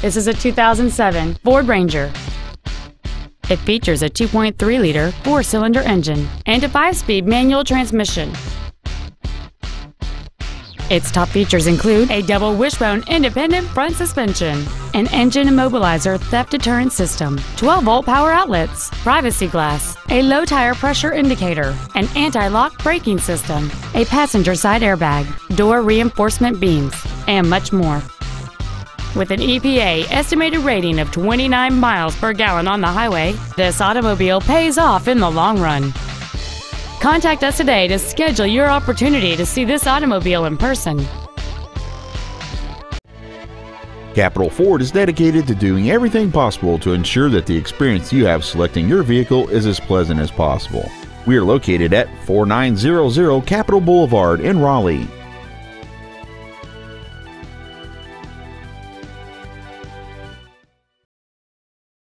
This is a 2007 Ford Ranger. It features a 2.3-liter four-cylinder engine and a five-speed manual transmission. Its top features include a double wishbone independent front suspension, an engine immobilizer theft deterrent system, 12-volt power outlets, privacy glass, a low tire pressure indicator, an anti-lock braking system, a passenger side airbag, door reinforcement beams, and much more. With an EPA estimated rating of 29 miles per gallon on the highway, this automobile pays off in the long run. Contact us today to schedule your opportunity to see this automobile in person. Capital Ford is dedicated to doing everything possible to ensure that the experience you have selecting your vehicle is as pleasant as possible. We are located at 4900 Capital Boulevard in Raleigh.